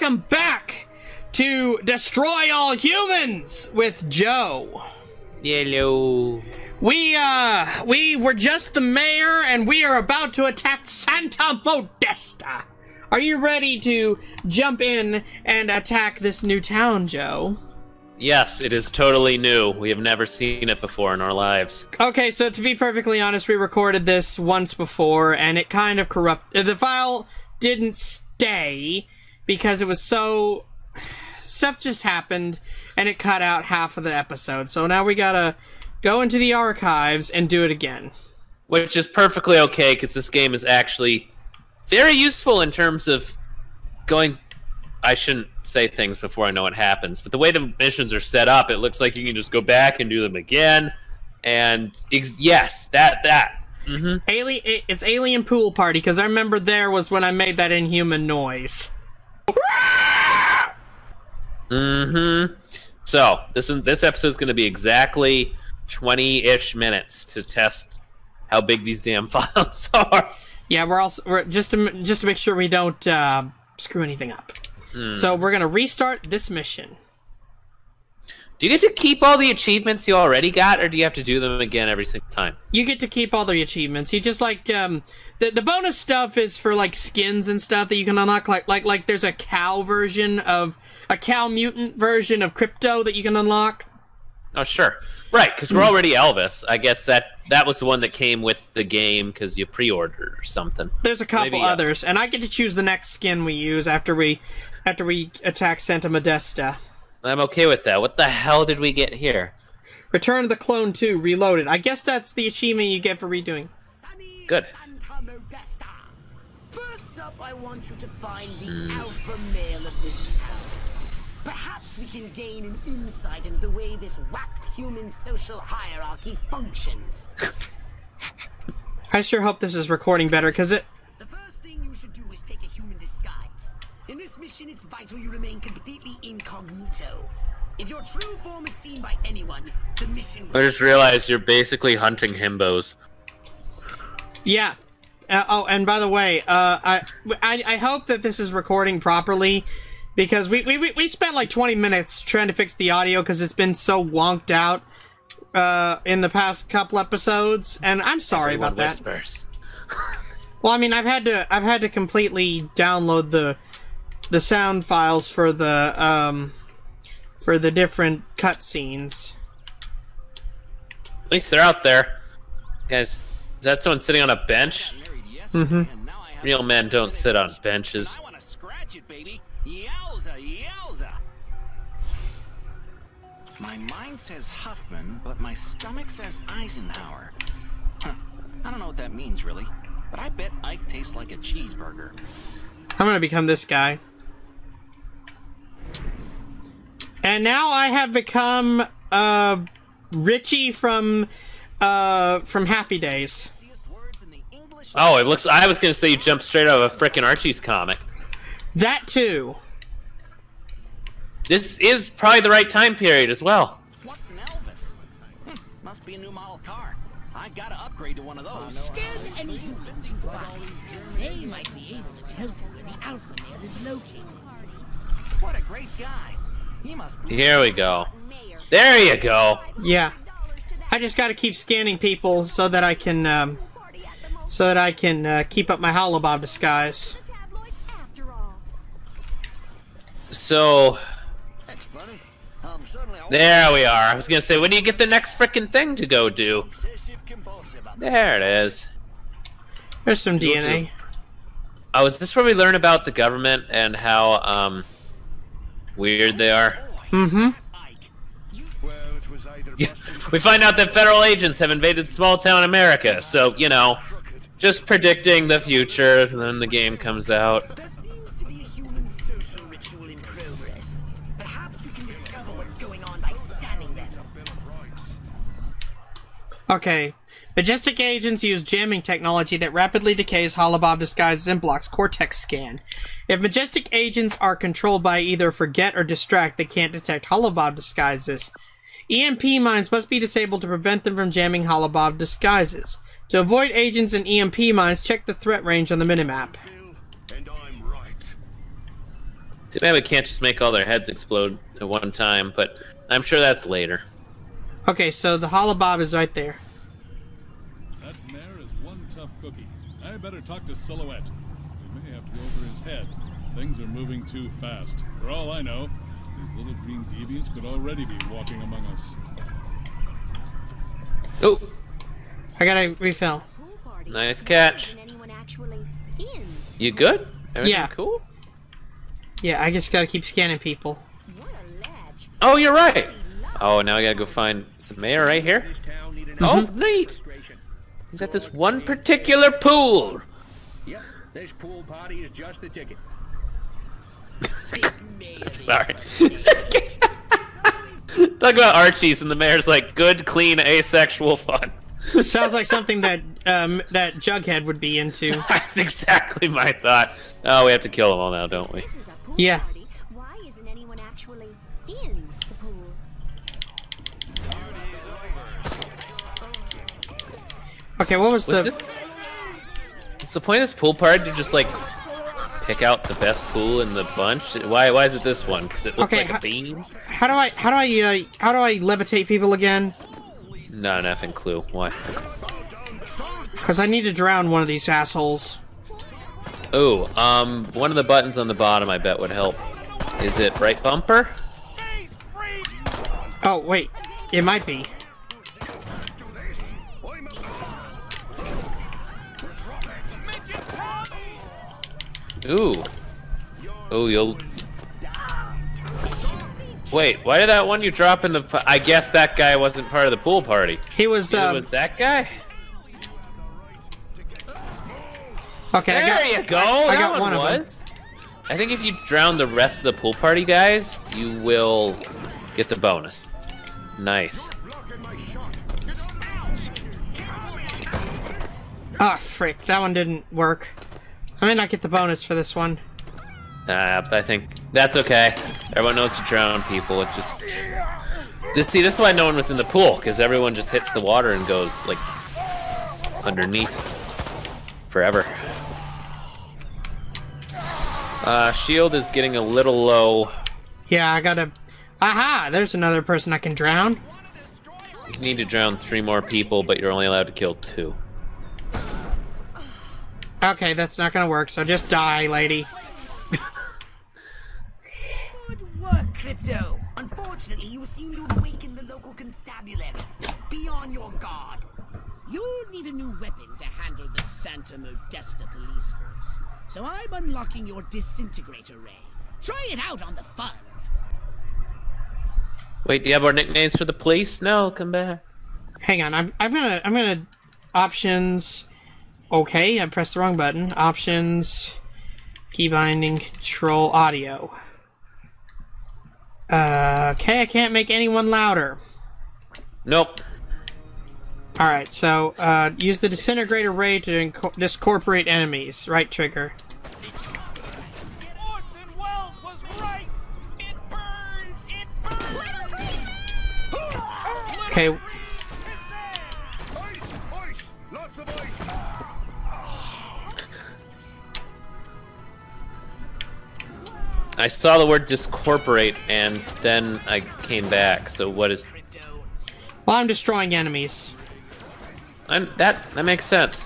welcome back to Destroy All Humans with Joe. Yellow. We, uh, we were just the mayor and we are about to attack Santa Modesta. Are you ready to jump in and attack this new town, Joe? Yes, it is totally new. We have never seen it before in our lives. Okay, so to be perfectly honest, we recorded this once before and it kind of corrupt. The file didn't stay because it was so. Stuff just happened and it cut out half of the episode. So now we gotta go into the archives and do it again. Which is perfectly okay because this game is actually very useful in terms of going. I shouldn't say things before I know what happens, but the way the missions are set up, it looks like you can just go back and do them again. And yes, that that. hmm Alien, it's Alien Pool Party because I remember there was when I made that inhuman noise. Hmm So this is, this episode is going to be exactly twenty-ish minutes to test how big these damn files are. Yeah, we're also we're just to just to make sure we don't uh, screw anything up. So we're gonna restart this mission. Do you get to keep all the achievements you already got, or do you have to do them again every single time? You get to keep all the achievements. You just like um the the bonus stuff is for like skins and stuff that you can unlock. Like like like there's a cow version of a cow mutant version of crypto that you can unlock. Oh, sure, right, because we're already Elvis. I guess that that was the one that came with the game because you pre-ordered or something. There's a couple Maybe, uh, others, and I get to choose the next skin we use after we after we attack Santa Modesta. I'm okay with that. What the hell did we get here? Return of the Clone 2 Reloaded. I guess that's the achievement you get for redoing. Sunny Good. Santa Modesta. First up, I want you to find the Hmm. alpha male of this town. Perhaps we can gain an insight into the way this whacked human social hierarchy functions. I sure hope this is recording better, because it. The first thing you should do is take a human disguise. In this mission, it's vital you remain completely incognito. If your true form is seen by anyone, the mission I just realized you're basically hunting himbos. Yeah. Uh, oh, and by the way, uh, I, I I hope that this is recording properly, because we we, we- we spent like 20 minutes trying to fix the audio because it's been so wonked out uh, in the past couple episodes, and I'm sorry Everyone about that. whispers. Well, I mean, I've had to I've had to completely download the the sound files for the um for the different cutscenes. At least they're out there, guys. Is that someone sitting on a bench? Mm-hmm. Real men don't sit on benches. I want to scratch it, baby. Yowza, yowza. My mind says Huffman, but my stomach says Eisenhower. Huh. I don't know what that means, really. But I bet Ike tastes like a cheeseburger. I'm gonna become this guy. And now I have become uh Richie from uh from Happy Days. Easiest words in the English Oh, it looks. I was gonna say you jumped straight out of a frickin' Archie's comic. That too. This is probably the right time period as well. What's an Elvis? Hmm, must be a new model car. I gotta upgrade to one of those. Scan any humans you find. They might be able to tell you where the alpha male is located. What a great guy. He must be Here we go. There you go. Yeah. I just gotta keep scanning people so that I can um so that I can uh, keep up my holobob disguise. So That's funny. Certainly I there we are. I was gonna say, when do you get the next frickin' thing to go do? obsessive compulsive. about There it is. There's some DNA. Oh, is this where we learn about the government and how um weird they are? Mm-hmm. Ike. Well, it was either We find out that federal agents have invaded small town America, so you know, just predicting the future. Then the game comes out. What's going on by scanning them. Okay. Majestic agents use jamming technology that rapidly decays holobob disguises and blocks cortex scan. If Majestic agents are controlled by either forget or distract, they can't detect holobob disguises. EMP mines must be disabled to prevent them from jamming holobob disguises. To avoid agents and EMP mines, check the threat range on the minimap. and I'm. Too bad we can't just make all their heads explode at one time, but I'm sure that's later. Okay, so the holobob is right there. That mare is one tough cookie. I better talk to Silhouette. We may have to go over his head. Things are moving too fast. For all I know, these little green deviants could already be walking among us. Oh, I gotta refill. Nice catch. Isn't anyone actually in? you good? Everything Yeah. cool? Yeah, I just gotta keep scanning people. What a ledge. Oh, you're right. Oh, now I gotta go find some mayor right here. This town need an Oh, neat. administration. He's at this one particular pool. Yep, this pool party is just the ticket. This mayor Sorry. Talk about Archie's, and the mayor's like, good, clean, asexual fun. Sounds like something that um, that Jughead would be into. That's exactly my thought. Oh, we have to kill them all now, don't we? This is Yeah. Okay, what was, Was the? it? What's the point of this pool party to just like pick out the best pool in the bunch? Why? Why is it this one? Because it looks Okay, like a bean. How do I? How do I? Uh, how do I levitate people again? Not an effing clue. Why? Because I need to drown one of these assholes. Oh, um, one of the buttons on the bottom I bet would help. Is it right bumper? Oh wait, it might be. Ooh. Oh, you'll. Wait, why did that one you drop in the? I guess that guy wasn't part of the pool party. He was. Um, was that guy. okay, I There got, you go. I that got one, one of them. was. I think if you drown the rest of the pool party guys, you will get the bonus. Nice. Ah, frick, that one didn't work. I may not get the bonus for this one. Uh, I think that's okay. Everyone knows to drown people. It just. This, see, this is why no one was in the pool, because everyone just hits the water and goes, like, underneath. Forever. Uh, shield is getting a little low. Yeah, I gotta. Aha! There's another person I can drown. You need to drown three more people, but you're only allowed to kill two. Okay, that's not gonna work. So just die, lady. Good work, Crypto. Unfortunately, you seem to have awakened the local constabulary. Be on your guard. You'll need a new weapon to handle the Santa Modesta police force. So I'm unlocking your disintegrator ray. Try it out on the fuzz. Wait, do you have our nicknames for the police? No, come back. Hang on, I'm I'm gonna I'm gonna options. Okay, I pressed the wrong button. Options, key binding, control, audio. Uh, okay, I can't make anyone louder. Nope. All right, so uh, use the disintegrator ray to inco- discorporate enemies. Right trigger. Orson Welles was right. It burns. It burns. Okay, I saw the word discorporate and then I came back. So what is well, I'm destroying enemies. I'm, that? That makes sense.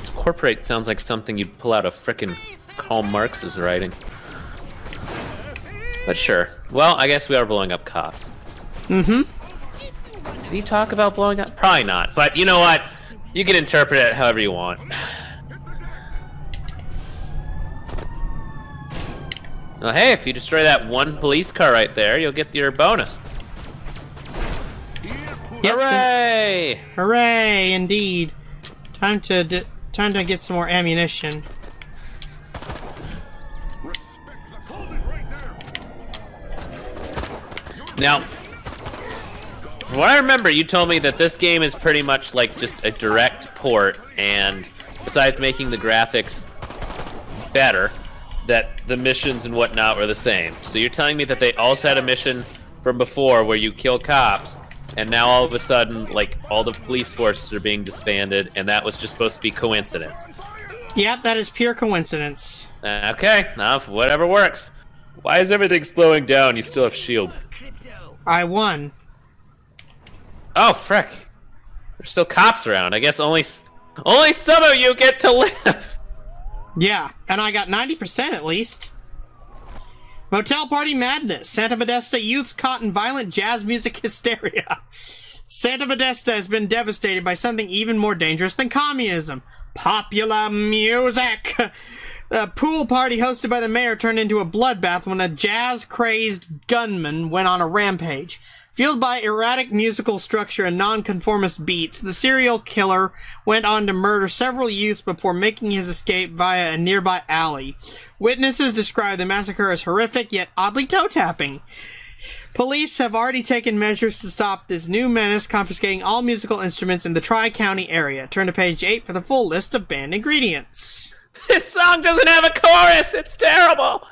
Discorporate sounds like something you'd pull out of frickin' Karl Marx's writing. But sure. Well, I guess we are blowing up cops. Mm-hmm. Did he talk about blowing up? Probably not. But you know what? You can interpret it however you want. Well, hey, if you destroy that one police car right there, you'll get your bonus. Yep. Hooray! Hooray! Indeed. Time to di- time to get some more ammunition. Respect the code is right there. Now, from what I remember, you told me that this game is pretty much like just a direct port, and besides making the graphics better, that the missions and whatnot were the same. So you're telling me that they also had a mission from before where you kill cops, and now all of a sudden, like all the police forces are being disbanded, and that was just supposed to be coincidence. Yep, that is pure coincidence. Okay, now whatever works. Why is everything slowing down? You still have shield. Crypto. I won. Oh frick! There's still cops around. I guess only only some of you get to live. Yeah, and I got 90% at least. Motel Party Madness. Santa Modesta youths caught in violent jazz music hysteria. Santa Modesta has been devastated by something even more dangerous than communism. Popular music! A pool party hosted by the mayor turned into a bloodbath when a jazz-crazed gunman went on a rampage. Fueled by erratic musical structure and nonconformist beats, the serial killer went on to murder several youths before making his escape via a nearby alley. Witnesses describe the massacre as horrific yet oddly toe-tapping. Police have already taken measures to stop this new menace, confiscating all musical instruments in the Tri County area. Turn to page 8 for the full list of banned ingredients. This song doesn't have a chorus. It's terrible.